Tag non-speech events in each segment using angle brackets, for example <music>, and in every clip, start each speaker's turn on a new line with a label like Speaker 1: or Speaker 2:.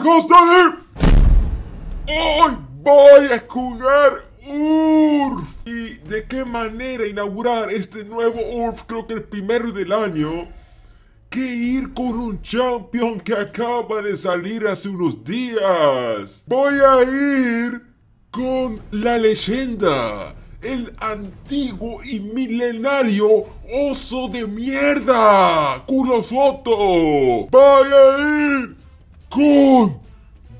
Speaker 1: hijos de... Hoy voy a jugar URF. ¿Y de qué manera inaugurar este nuevo URF? Creo que el primero del año. Que ir con un champion que acaba de salir hace unos días. Voy a ir con la leyenda. El antiguo y milenario oso de mierda. Culo Soto. Voy a ir con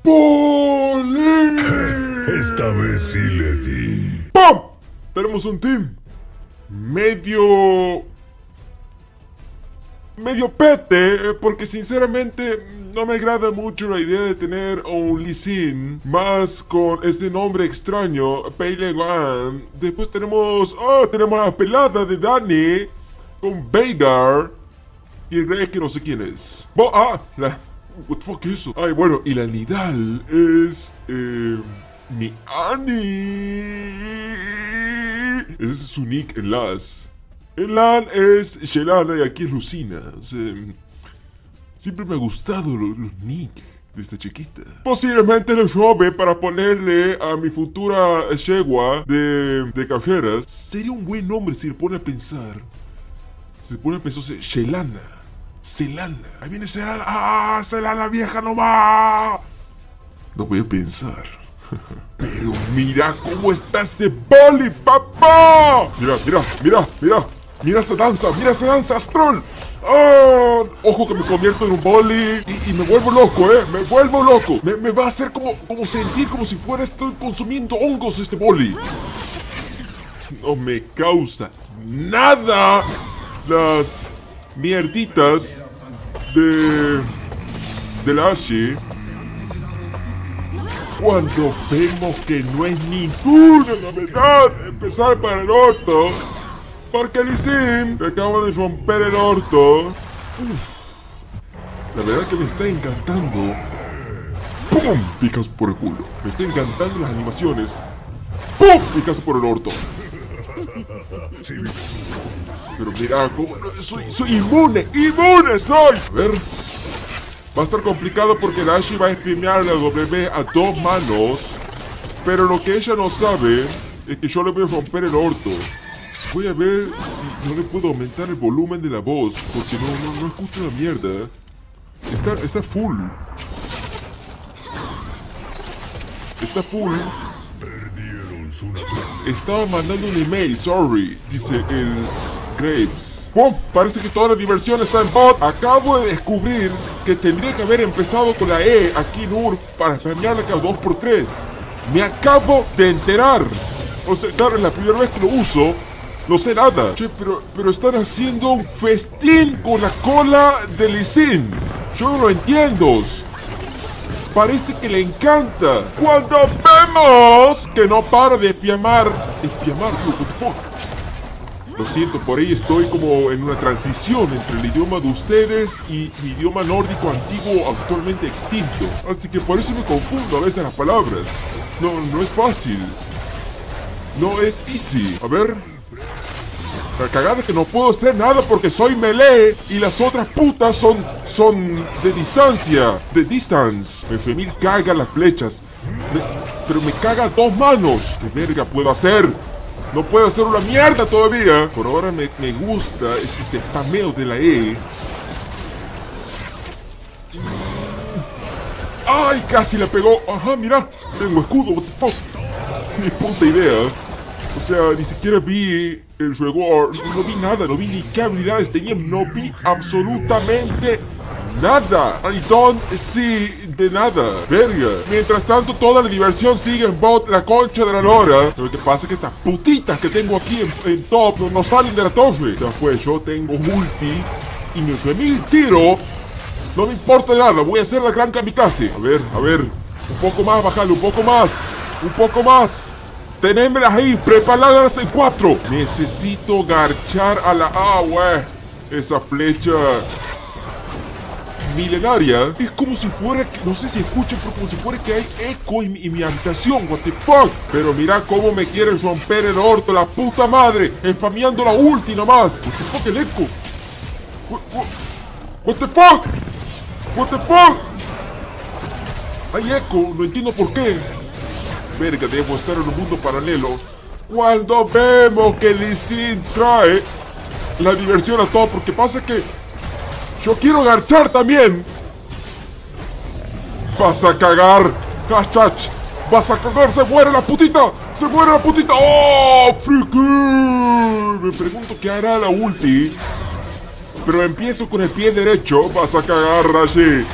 Speaker 1: Bolín.
Speaker 2: Esta vez sí le di.
Speaker 1: ¡Pam! Tenemos un team. Medio... Medio pete, porque sinceramente no me agrada mucho la idea de tener un Lee Sin, más con este nombre extraño, Pei Wan. Después tenemos... Ah, tenemos la pelada de Dani con Vader. Y el rey que no sé quién es. Bo ah, la... What the fuck es eso? Ay, bueno, y la Nidal es... Eh, mi Annie. Ese es su nick en las. En LAN es Shelana y aquí es Lucina. Siempre me ha gustado los, los nick de esta chiquita. Posiblemente lo robe para ponerle a mi futura yegua de, de cajeras. Sería un buen nombre si se pone a pensar. Se pone a pensar, Shelana. Selana. Ahí viene Selana. ¡Ah! Selana vieja no va. No voy a pensar. <laughs> Pero mira cómo está ese boli, papá. Mira, mira, mira, mira. Mira esa danza, mira esa danza, Astrol. ¡Ah! Ojo que me convierto en un boli y, y me vuelvo loco, ¿eh? Me vuelvo loco. Me, me, va a hacer como, como sentir como si fuera estoy consumiendo hongos este boli. No me causa nada las mierditas de... del Ashi cuando vemos que no es ninguna novedad empezar para el orto. Porque Lisim me acaba de romper el orto. La verdad que me está encantando. ¡Pum! Picas por el culo. Me está encantando las animaciones. ¡Pum! Picas por el orto <laughs> pero mira, cómo soy, inmune, inmune soy. A ver, va a estar complicado porque Dashi va a streamear la W a dos manos. Pero lo que ella no sabe es que yo le voy a romper el orto. Voy a ver si no le puedo aumentar el volumen de la voz, porque no, no, no escucho la mierda. Está, está full. Está full. Estaba mandando un email, sorry, dice el Graves. ¡Pum! Parece que toda la diversión está en bot. Acabo de descubrir que tendría que haber empezado con la E aquí en URF para spamearla cada 2x3. Me acabo de enterar. O sea, claro, es la primera vez que lo uso. No sé nada. Che, pero, pero están haciendo un festín con la cola de Lisin. Yo no lo entiendo. Parece que le encanta. Cuando vemos que no para de espiamar. Espiamar? Lo siento, por ahí estoy como en una transición entre el idioma de ustedes y mi idioma nórdico antiguo actualmente extinto. Así que por eso me confundo a veces las palabras. No, no es fácil. No es easy. A ver. La cagada es que no puedo hacer nada porque soy melee y las otras putas son son de distancia, de distance. Me Femil caga las flechas. Pero me caga dos manos. ¿Qué verga puedo hacer? No puedo hacer una mierda todavía. Por ahora me, me gusta ese spameo de la E. ¡Ay! Casi le pegó. Ajá, mira. Tengo escudo. What the fuck? <laughs> Ni puta idea. O sea, ni siquiera vi el juego. No vi nada. No vi ni qué habilidades tenía. No vi absolutamente nada. I don't see de nada. Verga. Mientras tanto, toda la diversión sigue en bot, la concha de la lora. Lo que pasa es que estas putitas que tengo aquí en, top no, salen de la torre. Ya pues, yo tengo multi y mis mil tiro. No me importa nada, voy a hacer la gran kamikaze. A ver, a ver. Un poco más, bajale, un poco más. Un poco más. Tenémelas ahí, preparadas en cuatro. Necesito garchar a la agua. Esa flecha milenaria es como si fuera, no sé si escuchan, pero como si fuera que hay eco en, mi habitación, what the fuck. Pero mira cómo me quieren romper el orto, la puta madre, spameando la ulti nomás. What the fuck, el eco. What, what the fuck? What the fuck? Hay eco, no entiendo por qué. Verga, debo estar en un mundo paralelo. Cuando vemos que Lee Sin trae la diversión a todo, porque pasa que yo quiero garchar también. Vas a cagar, hashtag. Vas a cagar, se muere la putita, se muere la putita. ¡Oh, friki! Me pregunto qué hará la ulti. Pero empiezo con el pie derecho. Vas a cagar, Rashi.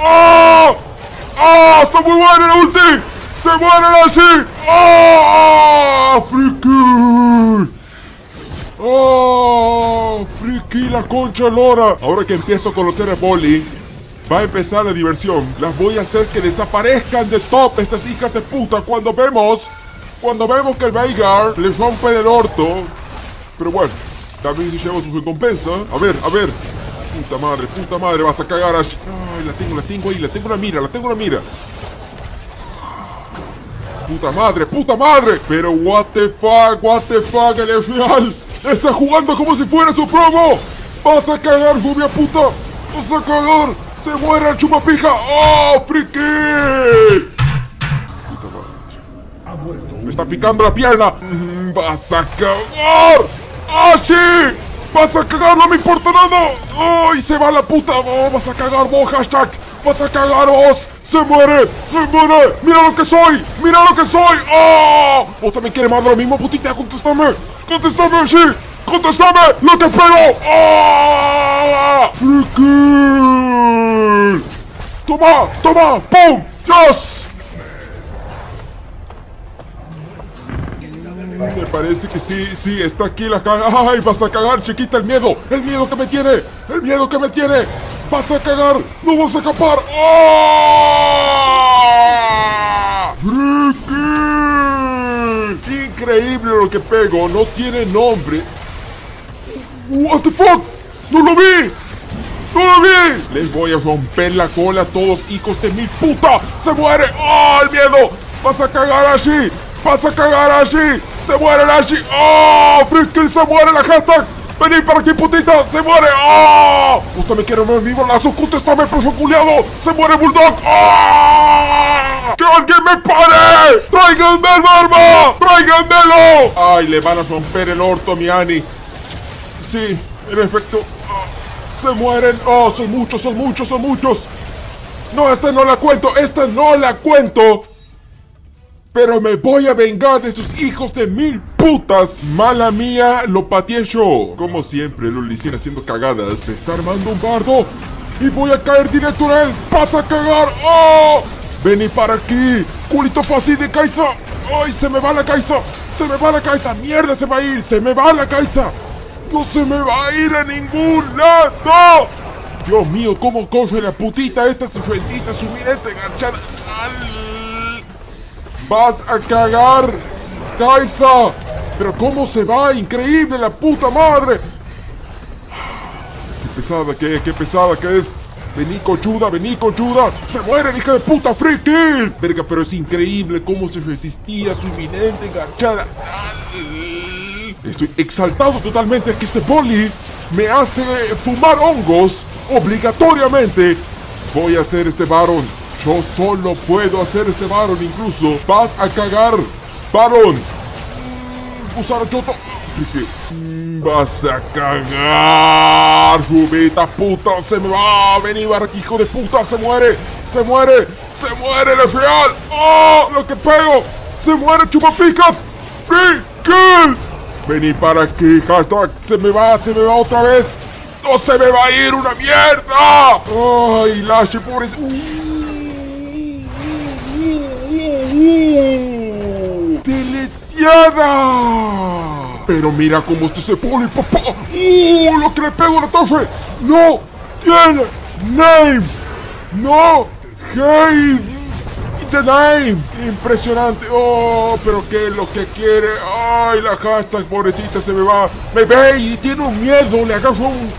Speaker 1: ¡Oh! ¡Oh! ¡Está muy buena la ulti! ¡Se muere Rashi! ¡Oh! ¡Friki! ¡Oh! ¡Friki la concha lora! Ahora que empiezo a conocer a Bolly, va a empezar la diversión. Las voy a hacer que desaparezcan de top estas hijas de puta cuando vemos. Cuando vemos que el Veigar les rompe el orto. Pero bueno, también se lleva su recompensa. A ver, a ver. Puta madre, puta madre, vas a cagar a... Ay, la tengo, la tengo ahí, la tengo la mira, la tengo la mira. Puta madre, puta madre. Pero what the fuck, what the fuck, el final. Está jugando como si fuera su promo. Vas a cagar, rubia puta. Vas a cagar. Se muere el chupapija. ¡Oh, friki! Puta madre. Me está picando la pierna. Mm, Vas a cagar. ¡Ah, sí! ¡Vas a cagar! ¡No me importa nada! ¡Ay, se va la puta! Oh, ¡Vas a cagar vos, hashtag! ¡Vas a cagar vos! ¡Se muere! ¡Se muere! ¡Mira lo que soy! ¡Mira lo que soy! ¡Oh! ¿Vos también quieres más de lo mismo, putita? ¡Contéstame! ¡Contéstame, sí! ¡Contéstame! ¡No te pego! ¡Oh! ¡Friki! ¡Toma! ¡Toma! ¡Pum! ¡Yes! Me parece que sí, sí, está aquí la caga. ¡Ay, vas a cagar, chiquita! ¡El miedo! ¡El miedo que me tiene! ¡El miedo que me tiene! ¡Vas a cagar! ¡No vas a escapar! ¡Oh! ¡Friki! Increíble lo que pego, no tiene nombre. What the fuck? ¡No lo vi! ¡No lo vi! Les voy a romper la cola a todos, hijos de mi puta. ¡Se muere! ¡Oh, el miedo! ¡Vas a cagar así! ¡Vas a cagar así! ¡Se muere Nashi! ¡Oh! ¡Friki se muere la hashtag! ¡Vení para aquí, putita! ¡Se muere! ¡Oh! ¡Usted me quiere ver vivo lazo! ¡Contéstame, profo culiado! ¡Se muere Bulldog! ¡Oh! ¡Que alguien me pare! ¡Tráiganme el barba! ¡Tráiganmelo! ¡Ay, le van a romper el orto a mi Ani! Sí, en efecto. ¡Se mueren! ¡Oh, son muchos, son muchos, son muchos! No, esta no la cuento, esta no la cuento. Pero me voy a vengar de estos hijos de mil putas. Mala mía, lo pateé yo. Como siempre, lo licen haciendo cagadas. Se está armando un bardo. Y voy a caer directo en él. ¡Pasa a cagar! ¡Oh! Vení para aquí. Culito fácil de Kaisa. ¡Ay, se me va la Kaisa! ¡Se me va la Kaisa! ¡Mierda, se va a ir! ¡Se me va la Kaisa! ¡No se me va a ir a ningún lado! Dios mío, cómo coge la putita esta sufecista, su mirete enganchada. ¡Vas a cagar! ¡Kaisa! ¡Pero cómo se va! ¡Increíble la puta madre! ¡Qué pesada que! ¡Qué pesada que es! ¡Vení conchuda! ¡Vení conchuda! ¡Se muere, hija de puta! ¡Friki! Verga, pero es increíble cómo se resistía su inminente enganchada. Estoy exaltado totalmente que este poli me hace fumar hongos obligatoriamente. Voy a hacer este varón. Yo solo puedo hacer este varón incluso. Vas a cagar. Varón. Usar choto. Friki. Mm, Vas a cagar, jubita puta, se me va, vení aquí, hijo de puta, se muere, se muere, se muere el real, oh, lo que pego, se muere chupapicas, free kill, vení para aquí, hashtag, se me va, se me va otra vez, no se me va a ir una mierda, ay, Lashe, pobre, Pero mira cómo este se pone, papá. ¡Uh! Lo que le pego a la tofe. No tiene name. No hey. The name. Impresionante. Oh, pero qué es lo que quiere. Ay, la hashtag, pobrecita, se me va. Me ve y tiene un miedo. Le agarro un,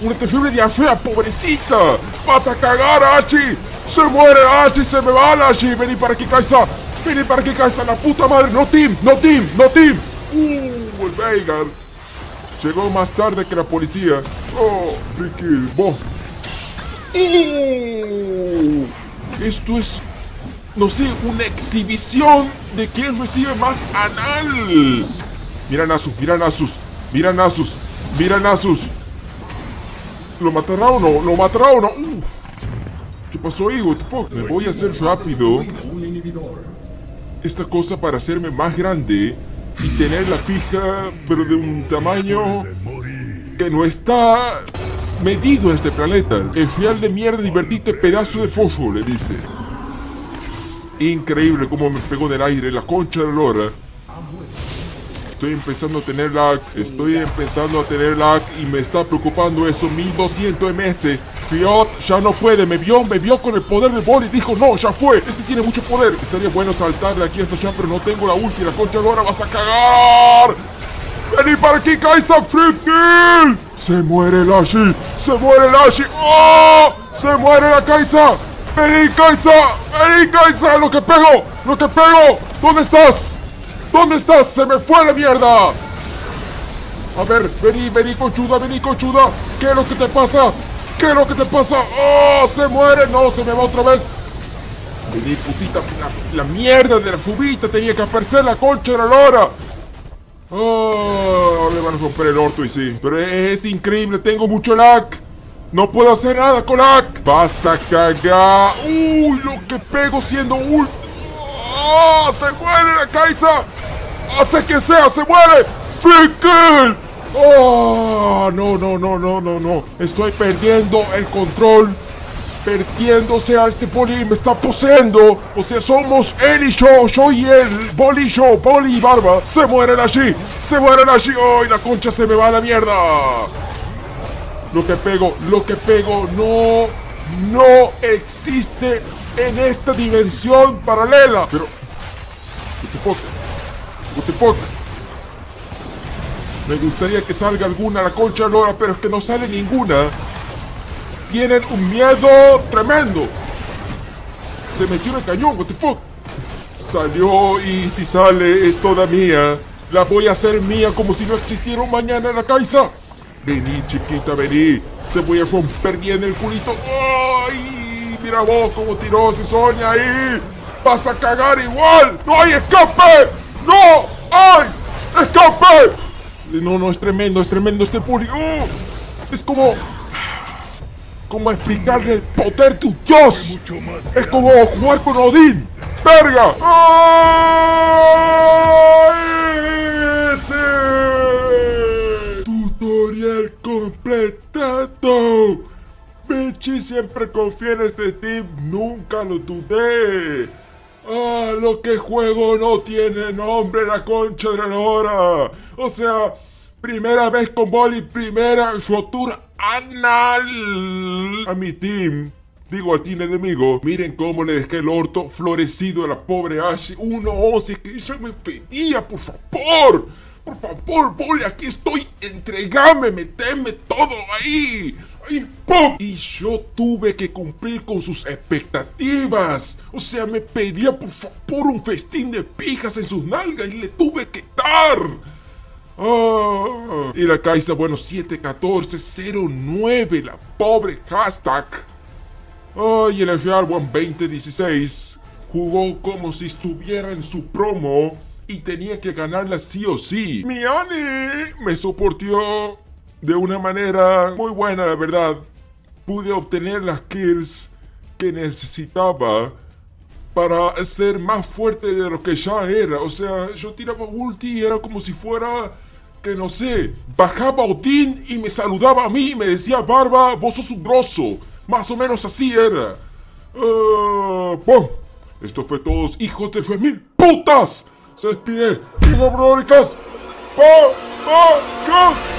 Speaker 1: una terrible diarrea, pobrecita. Vas a cagar, Ashi. Se muere Ashi, se me va Ashi. Vení para aquí, Kaisa. Vení para aquí, Kaisa, la puta madre. No team, no team, no team. Uh, el Veigar. Llegó más tarde que la policía. Oh, friki. Bo. Uh, esto es no sé, una exhibición de quién recibe más anal. Mira Nasus, mira Nasus, mira Nasus, mira Nasus. ¿Lo matará o no? ¿Lo matará o no? Uf. ¿Qué pasó, Igo? Me voy a hacer rápido esta cosa para hacerme más grande y tener la pija, pero de un tamaño que no está medido en este planeta. El fiel de mierda, divertite pedazo de fósforo, le dice. Increíble cómo me pegó en el aire, la concha de lora. Estoy empezando a tener lag, estoy empezando a tener lag y me está preocupando eso. 1200 ms. Fiat ya no puede, me vio, me vio con el poder del bol dijo, no, ya fue, este tiene mucho poder. Estaría bueno saltarle aquí a esta champ, pero no tengo la ulti, la concha de la lora, vas a cagar. Vení para aquí, Kaisa Freaking. Se muere Lashi, se muere Lashi. ¡Oh! Se muere la Kaisa. Vení, Kaisa, vení, Kaisa, lo que pego, lo que pego. ¿Dónde estás? ¿Dónde estás? ¡Se me fue la mierda! A ver, vení, vení, conchuda, vení, conchuda. ¿Qué es lo que te pasa? ¿Qué es lo que te pasa? ¡Oh! ¡Se muere! ¡No! ¡Se me va otra vez! Vení, putita, la, la mierda de la fubita tenía que aparecer la concha de la lora. ¡Oh! Le van a romper el orto y sí. Pero es, increíble, tengo mucho lag. No puedo hacer nada con lag. Vas a cagar. ¡Uy! Lo que pego siendo ult. ¡Oh! ¡Se muere la Kaisa! ¡Hace que sea! ¡Se muere! ¡Freaking! ¡Oh! No, no, no, no, no, no. Estoy perdiendo el control. Perdiéndose a este poli me está poseyendo. O sea, somos él y yo. Yo y él. Boli y yo. Boli y barba. Se mueren allí. Se mueren allí. ¡Ay! la concha se me va a la mierda! Lo que pego, lo que pego, no, no existe en esta dimensión paralela. Pero, what the fuck, what the fuck. Me gustaría que salga alguna la concha lora, pero es que no sale ninguna. Tienen un miedo tremendo. Se metió en el cañón, what the fuck. Salió y si sale es toda mía. La voy a hacer mía como si no existiera un mañana en la Kaisa. Vení, chiquita, vení. Te voy a romper bien el culito. ¡Ay! Mira vos cómo tiró ese Sonia ahí. Vas a cagar igual. ¡No hay escape! ¡No! ¡Ay! ¡Escape! No, no, es tremendo, es tremendo este. ¡Oh! Es como... Como explicarle el poder de dios. Es como jugar con Odín. ¡Verga! ¡Sí! Tutorial completado. Bechi siempre confía en este team, nunca lo dudé. Ah, lo que juego no tiene nombre, la concha de la lora. O sea, primera vez con boli, primera rotura anal a mi team. Digo al team enemigo, miren cómo le dejé el orto florecido a la pobre Ashley. 1-11, que yo me pedía, por favor. Por favor, Boli, aquí estoy. Entregame, meteme todo ahí. Y yo tuve que cumplir con sus expectativas. O sea, me pedía por favor un festín de pijas en sus nalgas y le tuve que dar. Ah, y la Kaisa, bueno, 71409, la pobre hashtag. Ay, el FR One 2016 jugó como si estuviera en su promo y tenía que ganarla sí o sí. Mi Ani me soportó de una manera muy buena, la verdad. Pude obtener las kills que necesitaba para ser más fuerte de lo que ya era. O sea, yo tiraba ulti y era como si fuera que no sé, bajaba Odín y me saludaba a mí y me decía, Barba, vos sos grosso. Más o menos así era. Uh, ¡Pum! Esto fue todos, hijos de mil putas. Se despide. ¡Pa! ¡Ca!